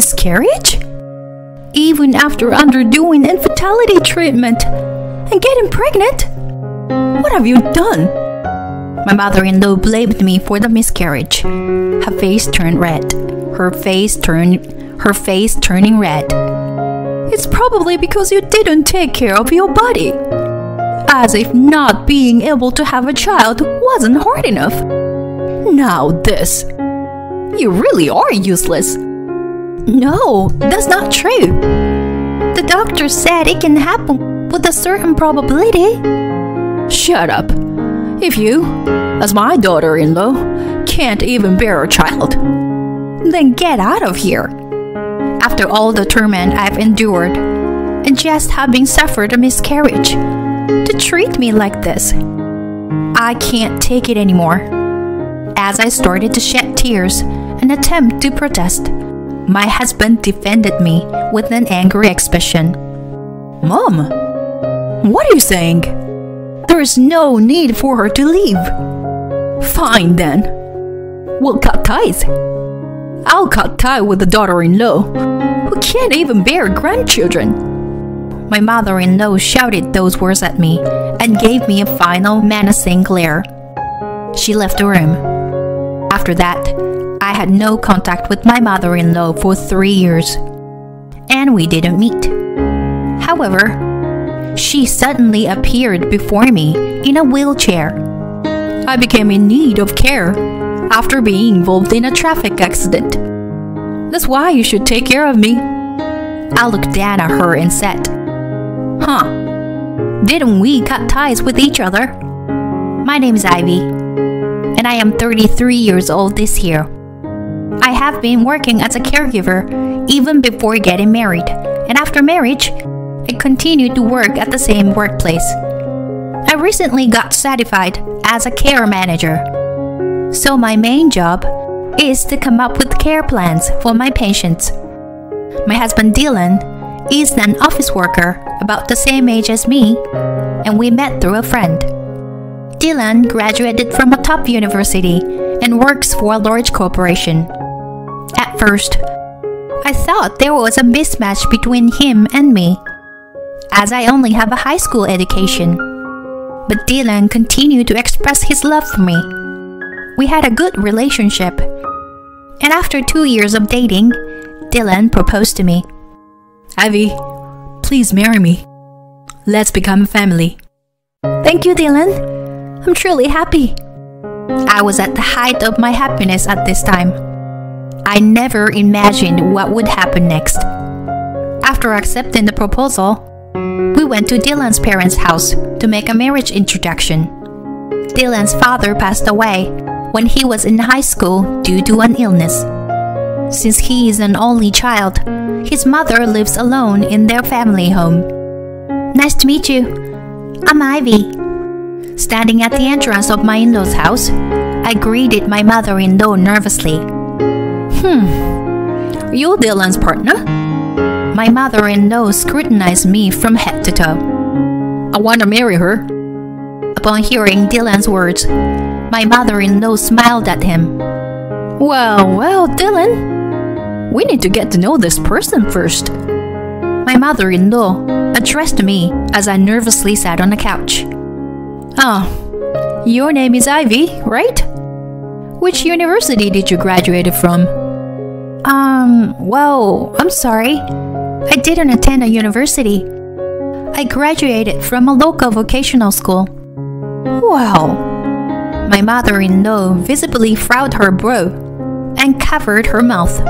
miscarriage? Even after undergoing infertility treatment and getting pregnant? What have you done? My mother in law blamed me for the miscarriage. Her face turned red. Her face turned her face turning red. It's probably because you didn't take care of your body. As if not being able to have a child wasn't hard enough. Now this. You really are useless. No, that's not true. The doctor said it can happen with a certain probability. Shut up. If you, as my daughter in law, can't even bear a child, then get out of here. After all the torment I've endured, and just having suffered a miscarriage, to treat me like this, I can't take it anymore. As I started to shed tears and attempt to protest, my husband defended me with an angry expression. Mom, what are you saying? There is no need for her to leave. Fine then. We'll cut ties. I'll cut tie with the daughter in law, who can't even bear grandchildren. My mother in law shouted those words at me and gave me a final menacing glare. She left the room. After that, I had no contact with my mother in law for three years, and we didn't meet. However, she suddenly appeared before me in a wheelchair. I became in need of care after being involved in a traffic accident. That's why you should take care of me. I looked down at her and said, Huh, didn't we cut ties with each other? My name is Ivy, and I am 33 years old this year. Have been working as a caregiver even before getting married, and after marriage, I continued to work at the same workplace. I recently got certified as a care manager. So my main job is to come up with care plans for my patients. My husband Dylan is an office worker about the same age as me, and we met through a friend. Dylan graduated from a top university and works for a large corporation. At first, I thought there was a mismatch between him and me, as I only have a high school education. But Dylan continued to express his love for me. We had a good relationship, and after two years of dating, Dylan proposed to me. Ivy, please marry me. Let's become a family. Thank you, Dylan. I'm truly happy. I was at the height of my happiness at this time. I never imagined what would happen next. After accepting the proposal, we went to Dylan's parents' house to make a marriage introduction. Dylan's father passed away when he was in high school due to an illness. Since he is an only child, his mother lives alone in their family home. Nice to meet you. I'm Ivy. Standing at the entrance of my in law's house, I greeted my mother in law nervously. Hmm, are you Dylan's partner? My mother in law scrutinized me from head to toe. I want to marry her. Upon hearing Dylan's words, my mother in law smiled at him. Well, well, Dylan, we need to get to know this person first. My mother in law addressed me as I nervously sat on the couch. Oh, your name is Ivy, right? Which university did you graduate from? Um, well, I'm sorry. I didn't attend a university. I graduated from a local vocational school. Wow. my mother in law visibly frowned her brow and covered her mouth.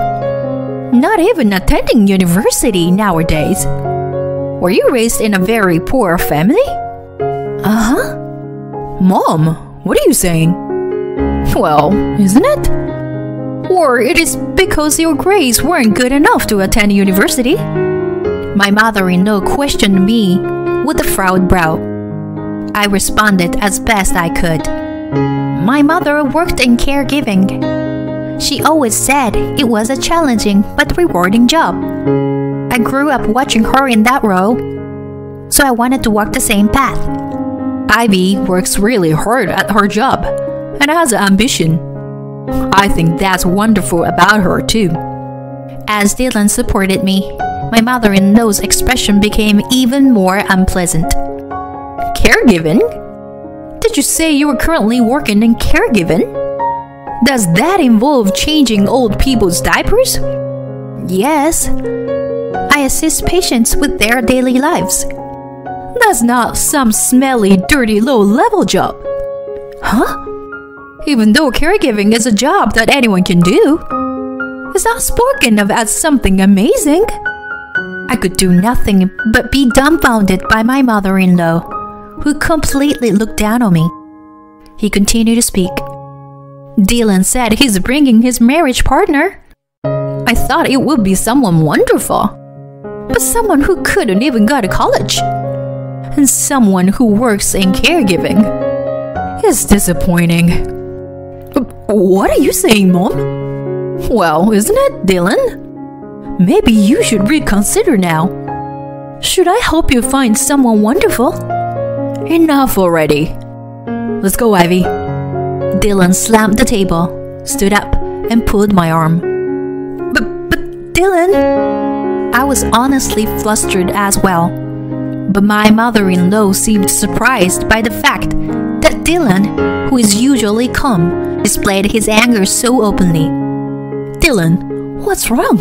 Not even attending university nowadays. Were you raised in a very poor family? Uh huh. Mom, what are you saying? Well, isn't it? Or it is because your grades weren't good enough to attend university? My mother in law questioned me with a frowned brow. I responded as best I could. My mother worked in caregiving. She always said it was a challenging but rewarding job. I grew up watching her in that role, so I wanted to walk the same path. Ivy works really hard at her job and has ambition. I think that's wonderful about her, too. As Dylan supported me, my mother in law's expression became even more unpleasant. Caregiving? Did you say you were currently working in caregiving? Does that involve changing old people's diapers? Yes. I assist patients with their daily lives. That's not some smelly, dirty, low level job. Huh? Even though caregiving is a job that anyone can do, it's not spoken of as something amazing. I could do nothing but be dumbfounded by my mother in law, who completely looked down on me. He continued to speak. Dylan said he's bringing his marriage partner. I thought it would be someone wonderful, but someone who couldn't even go to college, and someone who works in caregiving. It's disappointing. What are you saying, Mom? Well, isn't it, Dylan? Maybe you should reconsider now. Should I help you find someone wonderful? Enough already. Let's go, Ivy. Dylan slammed the table, stood up, and pulled my arm. But, but, Dylan! I was honestly flustered as well. But my mother in law seemed surprised by the fact that Dylan, who is usually calm, displayed his anger so openly. Dylan, what's wrong?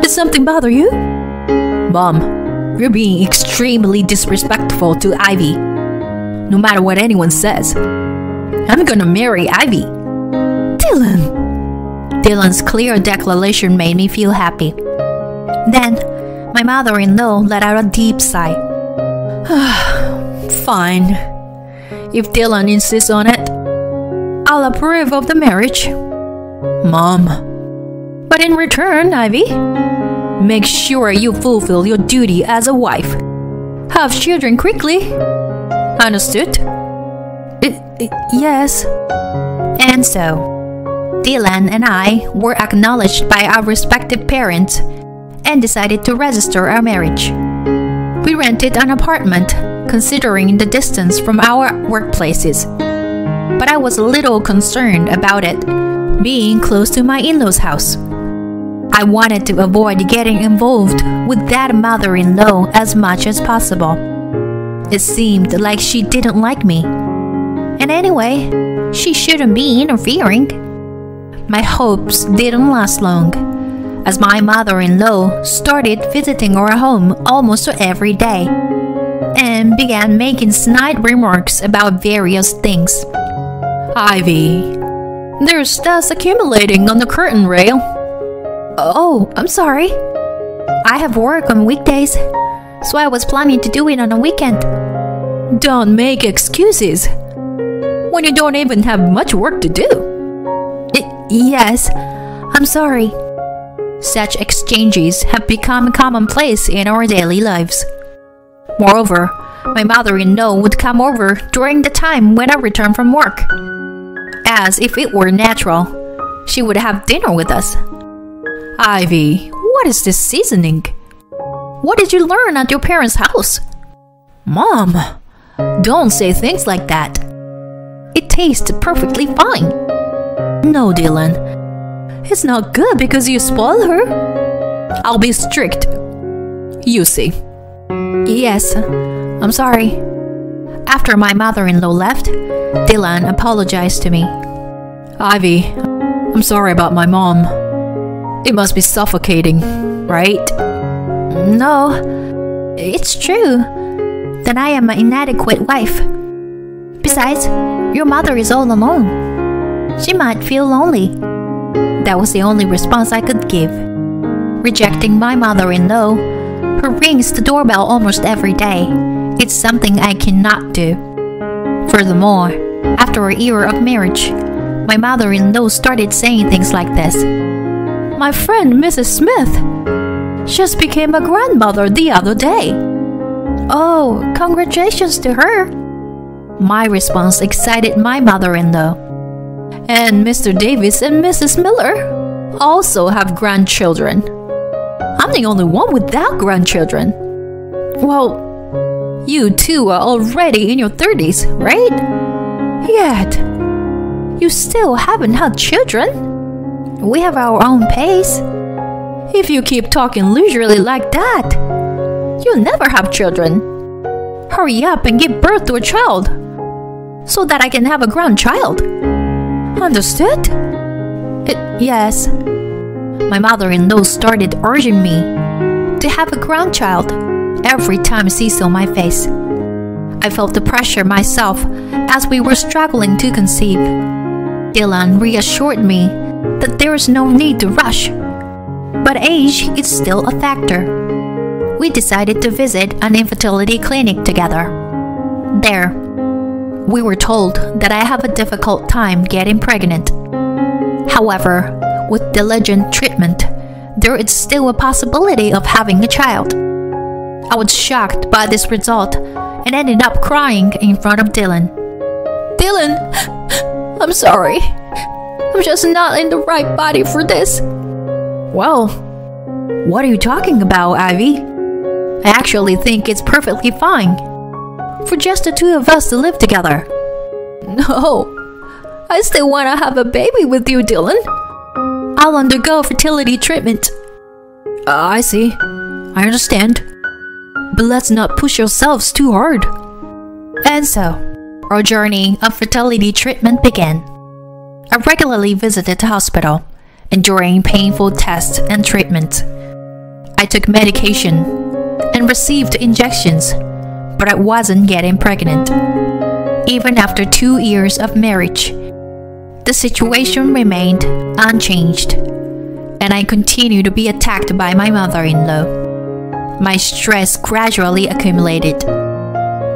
Did something bother you? Mom, you're being extremely disrespectful to Ivy. No matter what anyone says, I'm gonna marry Ivy. Dylan! Dylan's clear declaration made me feel happy. Then, my mother in law let out a deep sigh. Fine. If Dylan insists on it, I'll approve of the marriage. Mom. But in return, Ivy, make sure you fulfill your duty as a wife. Have children quickly. Understood? yes. And so, Dylan and I were acknowledged by our respective parents and decided to register our marriage. We rented an apartment, considering the distance from our workplaces. But I was a little concerned about it, being close to my in law's house. I wanted to avoid getting involved with that mother in law as much as possible. It seemed like she didn't like me and anyway, she shouldn't be interfering. My hopes didn't last long, as my mother in law started visiting our home almost every day and began making snide remarks about various things. Ivy, there's dust accumulating on the curtain rail. Oh, I'm sorry. I have work on weekdays, so I was planning to do it on a weekend. Don't make excuses when you don't even have much work to do. Yes, I'm sorry. Such exchanges have become commonplace in our daily lives. Moreover, my mother in law would come over during the time when I returned from work. As if it were natural, she would have dinner with us. Ivy, what is this seasoning? What did you learn at your parents' house? Mom, don't say things like that. It tastes perfectly fine. No, Dylan. It's not good because you spoil her. I'll be strict. You see. Yes, I'm sorry. After my mother in law left, Dylan apologized to me. Ivy, I'm sorry about my mom. It must be suffocating, right? No, it's true that I am an inadequate wife. Besides, your mother is all alone. She might feel lonely. That was the only response I could give. Rejecting my mother in law, who rings the doorbell almost every day, it's something I cannot do. Furthermore, after a year of marriage, my mother in law started saying things like this My friend Mrs. Smith just became a grandmother the other day. Oh, congratulations to her. My response excited my mother in law. And Mr. Davis and Mrs. Miller also have grandchildren. I'm the only one without grandchildren. Well, you two are already in your 30s, right? Yet, you still haven't had children. We have our own pace. If you keep talking leisurely like that, you'll never have children. Hurry up and give birth to a child so that I can have a grandchild. Understood? It, yes. My mother in law started urging me to have a grandchild every time she saw my face. I felt the pressure myself as we were struggling to conceive. Dylan reassured me that there is no need to rush, but age is still a factor. We decided to visit an infertility clinic together. There, we were told that I have a difficult time getting pregnant. However, with diligent treatment, there is still a possibility of having a child. I was shocked by this result and ended up crying in front of Dylan. Dylan, I'm sorry. I'm just not in the right body for this. Well, what are you talking about, Ivy? I actually think it's perfectly fine for just the two of us to live together. No, I still want to have a baby with you, Dylan. I'll undergo fertility treatment. Uh, I see. I understand. But let's not push ourselves too hard. And so, our journey of fertility treatment began. I regularly visited the hospital, enduring painful tests and treatment. I took medication and received injections, but I wasn't getting pregnant. Even after two years of marriage, the situation remained unchanged, and I continued to be attacked by my mother in law. My stress gradually accumulated.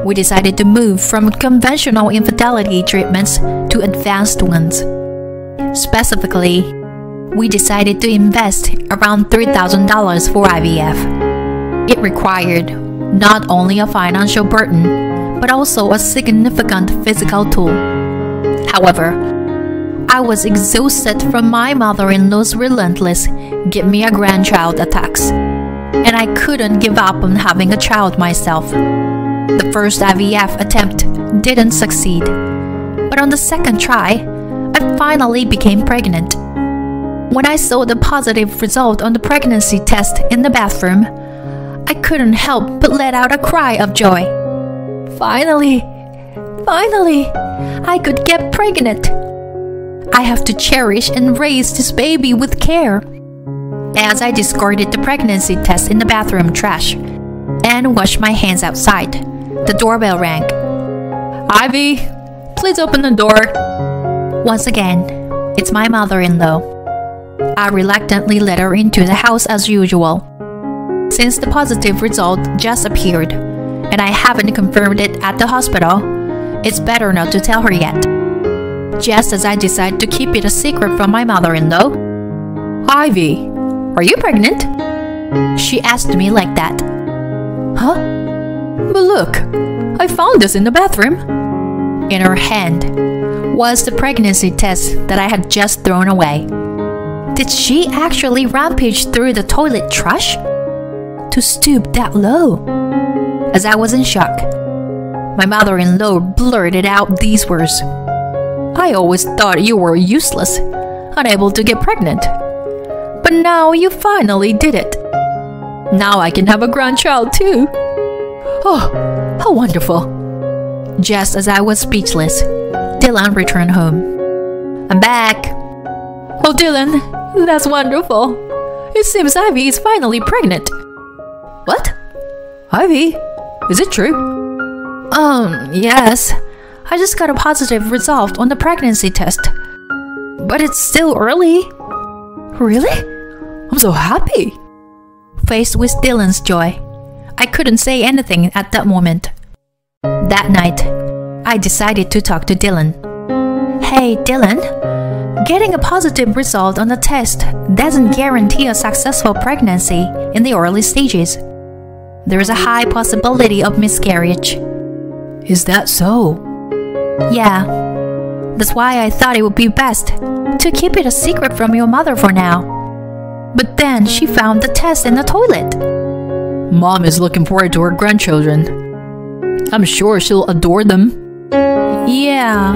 We decided to move from conventional infertility treatments to advanced ones. Specifically, we decided to invest around $3,000 for IVF. It required not only a financial burden, but also a significant physical toll. However, I was exhausted from my mother in law's relentless give me a grandchild attacks, and I couldn't give up on having a child myself. The first IVF attempt didn't succeed, but on the second try, I finally became pregnant. When I saw the positive result on the pregnancy test in the bathroom, I couldn't help but let out a cry of joy. Finally, finally, I could get pregnant. I have to cherish and raise this baby with care. As I discarded the pregnancy test in the bathroom trash and washed my hands outside, the doorbell rang. Ivy, please open the door. Once again, it's my mother in law. I reluctantly let her into the house as usual. Since the positive result just appeared, and I haven't confirmed it at the hospital, it's better not to tell her yet just as I decide to keep it a secret from my mother in law. Ivy, are you pregnant? She asked me like that. Huh? But look, I found this in the bathroom. In her hand was the pregnancy test that I had just thrown away. Did she actually rampage through the toilet trash? To stoop that low? As I was in shock, my mother in law blurted out these words. I always thought you were useless, unable to get pregnant. But now you finally did it. Now I can have a grandchild too. Oh, how wonderful. Just as I was speechless, Dylan returned home. I'm back. Oh, Dylan, that's wonderful. It seems Ivy is finally pregnant. What? Ivy? Is it true? Um, yes. I just got a positive result on the pregnancy test. But it's still early. Really? I'm so happy. Faced with Dylan's joy, I couldn't say anything at that moment. That night, I decided to talk to Dylan. Hey, Dylan, getting a positive result on the test doesn't guarantee a successful pregnancy in the early stages. There is a high possibility of miscarriage. Is that so? Yeah. That's why I thought it would be best to keep it a secret from your mother for now. But then she found the test in the toilet. Mom is looking forward to her grandchildren. I'm sure she'll adore them. Yeah.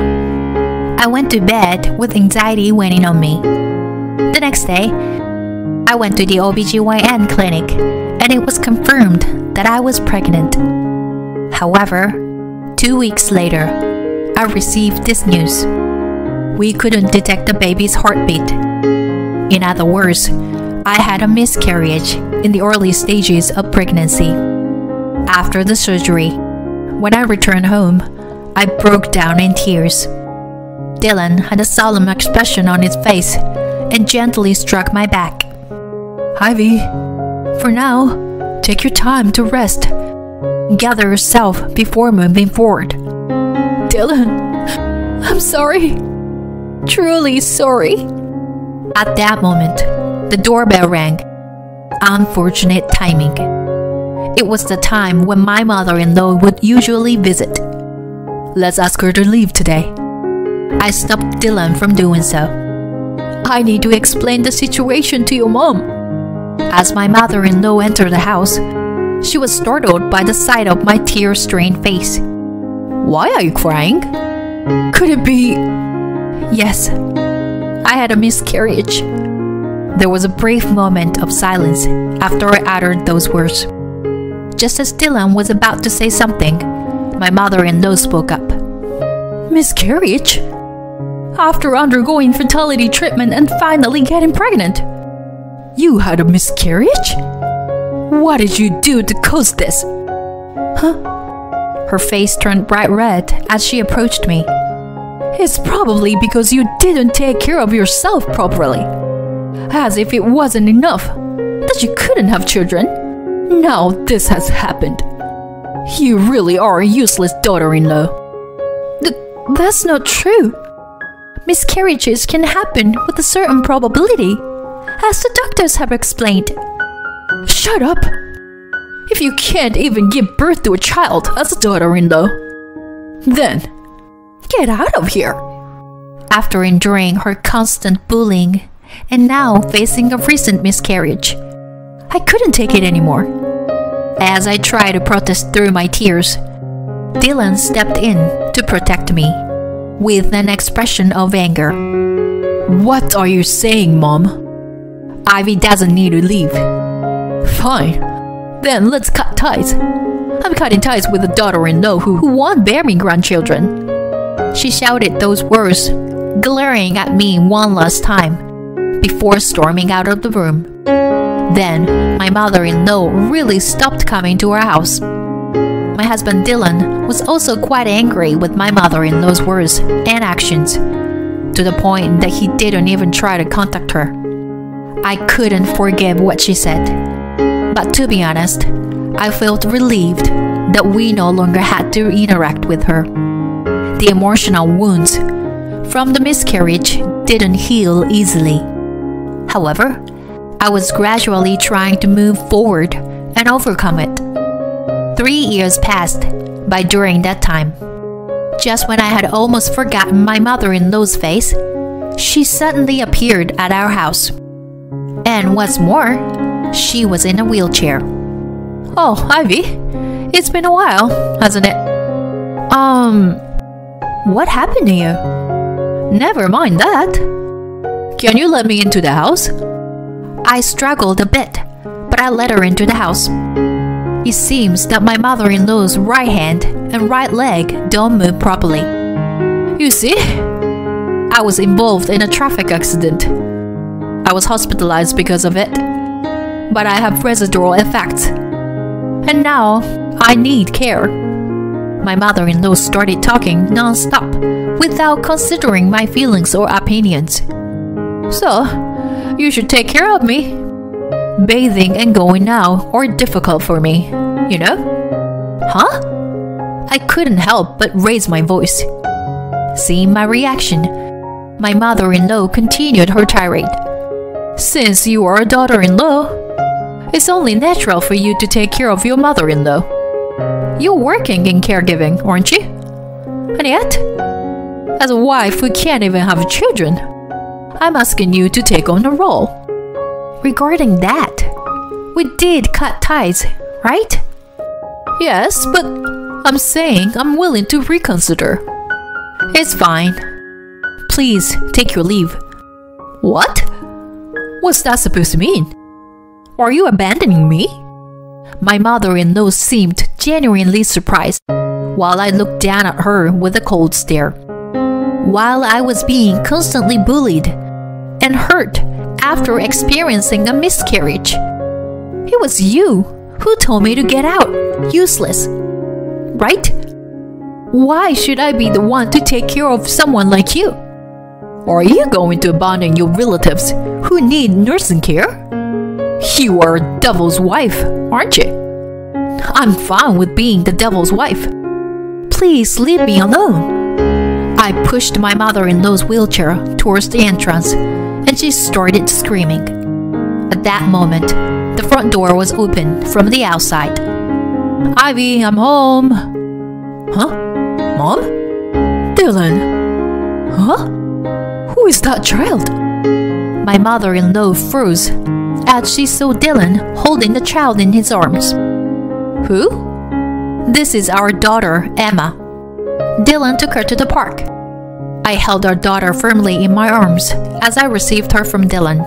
I went to bed with anxiety weighing on me. The next day, I I went to the OBGYN clinic and it was confirmed that I was pregnant. However, two weeks later, I received this news. We couldn't detect the baby's heartbeat. In other words, I had a miscarriage in the early stages of pregnancy. After the surgery, when I returned home, I broke down in tears. Dylan had a solemn expression on his face and gently struck my back. Ivy, for now, take your time to rest. Gather yourself before moving forward. Dylan, I'm sorry. Truly sorry. At that moment, the doorbell rang. Unfortunate timing. It was the time when my mother in law would usually visit. Let's ask her to leave today. I stopped Dylan from doing so. I need to explain the situation to your mom. As my mother in law entered the house, she was startled by the sight of my tear stained face. Why are you crying? Could it be. Yes, I had a miscarriage. There was a brief moment of silence after I uttered those words. Just as Dylan was about to say something, my mother in law spoke up. Miscarriage? After undergoing fertility treatment and finally getting pregnant? You had a miscarriage? What did you do to cause this? Huh? Her face turned bright red as she approached me. It's probably because you didn't take care of yourself properly. As if it wasn't enough that you couldn't have children. Now this has happened. You really are a useless daughter in law. Th- that's not true. Miscarriages can happen with a certain probability, as the doctors have explained. Shut up! If you can't even give birth to a child as a daughter in law, then get out of here! After enduring her constant bullying and now facing a recent miscarriage, I couldn't take it anymore. As I tried to protest through my tears, Dylan stepped in to protect me with an expression of anger. What are you saying, Mom? Ivy doesn't need to leave. Fine. Then let's cut ties. I'm cutting ties with a daughter in law who, who won't bear me grandchildren. She shouted those words, glaring at me one last time, before storming out of the room. Then, my mother in law really stopped coming to our house. My husband Dylan was also quite angry with my mother in law's words and actions, to the point that he didn't even try to contact her. I couldn't forgive what she said. But to be honest, I felt relieved that we no longer had to interact with her. The emotional wounds from the miscarriage didn't heal easily. However, I was gradually trying to move forward and overcome it. Three years passed by during that time. Just when I had almost forgotten my mother in law's face, she suddenly appeared at our house. And what's more, she was in a wheelchair. Oh, Ivy, it's been a while, hasn't it? Um, what happened to you? Never mind that. Can you let me into the house? I struggled a bit, but I let her into the house. It seems that my mother in law's right hand and right leg don't move properly. You see, I was involved in a traffic accident. I was hospitalized because of it, but I have residual effects. And now I need care. My mother in law started talking non stop without considering my feelings or opinions. So, you should take care of me. Bathing and going now are difficult for me, you know? Huh? I couldn't help but raise my voice. Seeing my reaction, my mother in law continued her tirade. Since you are a daughter in law, it's only natural for you to take care of your mother in law. You're working in caregiving, aren't you? And yet, as a wife who can't even have children, I'm asking you to take on a role. Regarding that, we did cut ties, right? Yes, but I'm saying I'm willing to reconsider. It's fine. Please take your leave. What? What's that supposed to mean? Are you abandoning me? My mother in law seemed genuinely surprised, while I looked down at her with a cold stare. While I was being constantly bullied and hurt after experiencing a miscarriage, it was you who told me to get out. Useless. Right? Why should I be the one to take care of someone like you? Or Are you going to abandon your relatives who need nursing care? You are a devil's wife, aren't you? I'm fine with being the devil's wife. Please leave me alone. I pushed my mother in law's wheelchair towards the entrance and she started screaming. At that moment, the front door was open from the outside. Ivy, I'm home. Huh? Mom? Dylan? Huh? Who is that child? My mother in law froze as she saw Dylan holding the child in his arms. Who? This is our daughter, Emma. Dylan took her to the park. I held our daughter firmly in my arms as I received her from Dylan.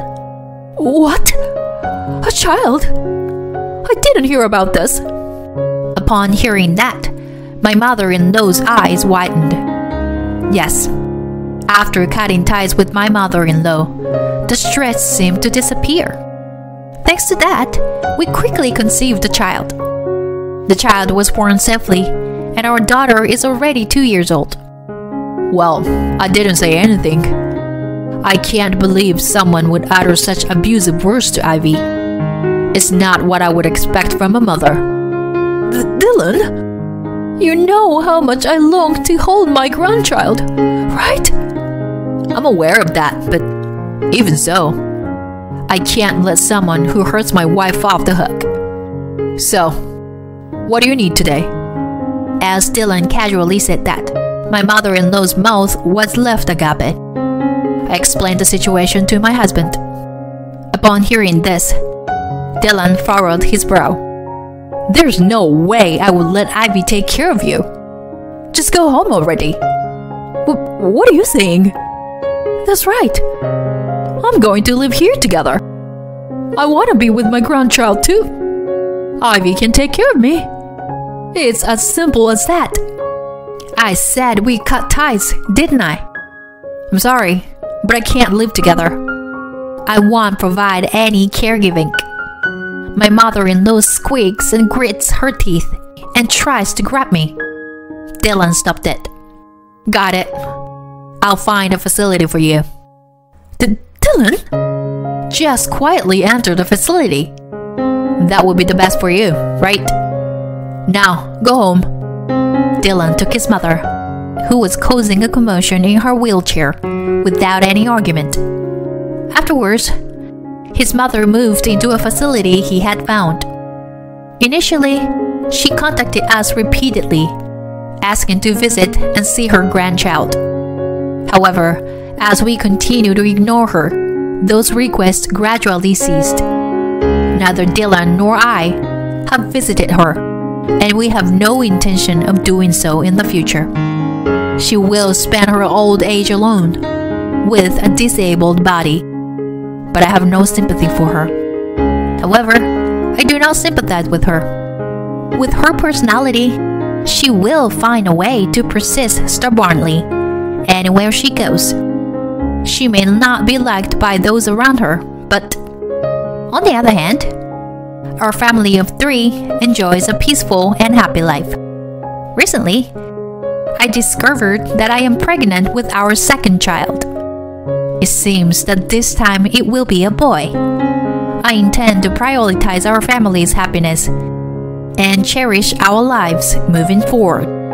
What? A child? I didn't hear about this. Upon hearing that, my mother in law's eyes widened. Yes, after cutting ties with my mother in law, the stress seemed to disappear. Thanks to that, we quickly conceived a child. The child was born safely, and our daughter is already two years old. Well, I didn't say anything. I can't believe someone would utter such abusive words to Ivy. It's not what I would expect from a mother. D Dylan, you know how much I long to hold my grandchild, right? I'm aware of that, but even so, I can't let someone who hurts my wife off the hook. So, what do you need today? As Dylan casually said that, my mother in law's mouth was left agape. I explained the situation to my husband. Upon hearing this, Dylan furrowed his brow. There's no way I would let Ivy take care of you. Just go home already. W what are you saying? That's right. I'm going to live here together. I want to be with my grandchild too. Ivy can take care of me. It's as simple as that. I said we cut ties, didn't I? I'm sorry, but I can't live together. I won't provide any caregiving. My mother in law squeaks and grits her teeth and tries to grab me. Dylan stopped it. Got it. I'll find a facility for you. D Dylan? Just quietly enter the facility. That would be the best for you, right? Now, go home. Dylan took his mother, who was causing a commotion in her wheelchair, without any argument. Afterwards, his mother moved into a facility he had found. Initially, she contacted us repeatedly, asking to visit and see her grandchild. However, as we continue to ignore her, those requests gradually ceased. Neither Dylan nor I have visited her, and we have no intention of doing so in the future. She will spend her old age alone, with a disabled body, but I have no sympathy for her. However, I do not sympathize with her. With her personality, she will find a way to persist stubbornly anywhere she goes. She may not be liked by those around her, but on the other hand, our family of three enjoys a peaceful and happy life. Recently, I discovered that I am pregnant with our second child. It seems that this time it will be a boy. I intend to prioritize our family's happiness and cherish our lives moving forward.